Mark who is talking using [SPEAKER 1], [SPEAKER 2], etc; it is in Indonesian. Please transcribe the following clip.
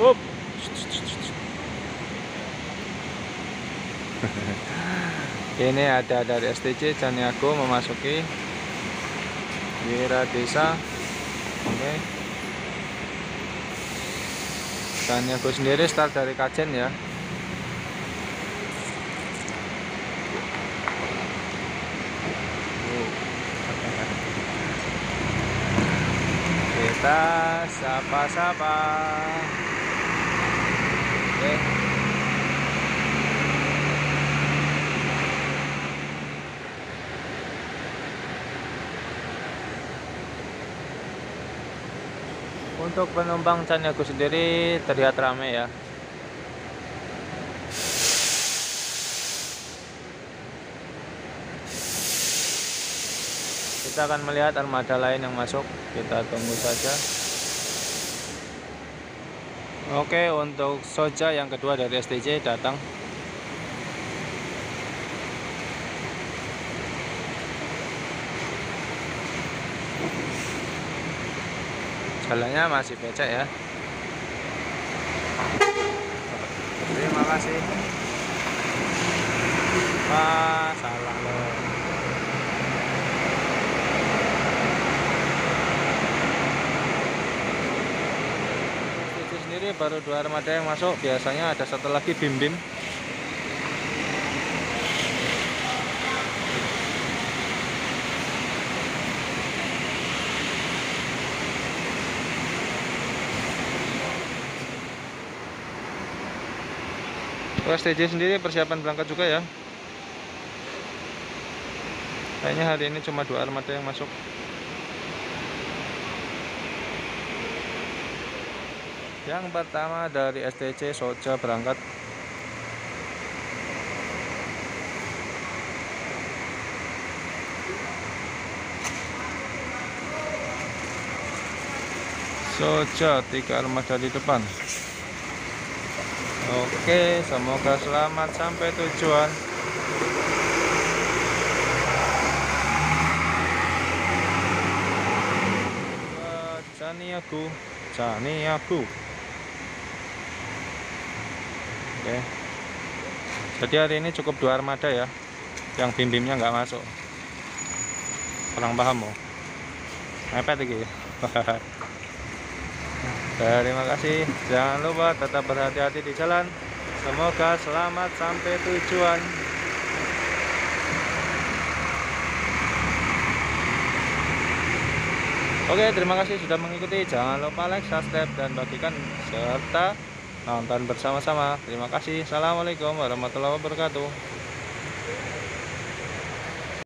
[SPEAKER 1] Wup. Ini ada dari STC Caniago memasuki Wira Desa. Oke. Caniago sendiri start dari Kajen ya. Kita sapa-sapa. Untuk penumpang Caniago sendiri terlihat ramai ya. Kita akan melihat armada lain yang masuk. Kita tunggu saja. Oke, untuk Soja yang kedua dari STJ datang. Jalannya masih becek ya. Terima kasih. Wah, salah loh. Baru dua armada yang masuk. Biasanya ada satu lagi Bim Bim. STJ sendiri persiapan berangkat juga ya. Kayaknya hari ini cuma dua armada yang masuk. Yang pertama dari STC Soja berangkat. Soja tiga armada di depan. Oke, semoga selamat sampai tujuan. Caniago, Caniago. Oke. Jadi hari ini cukup dua armada ya. Yang bim-bimnya nggak masuk. Kurang paham mau. Mepet lagi. Terima kasih. Jangan lupa tetap berhati-hati di jalan. Semoga selamat sampai tujuan. Oke, terima kasih sudah mengikuti. Jangan lupa like, subscribe, dan bagikan serta nonton bersama-sama. Terima kasih. Assalamualaikum warahmatullahi wabarakatuh.